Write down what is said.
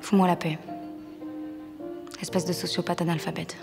Fous-moi la paix. Espèce de sociopathe analphabète.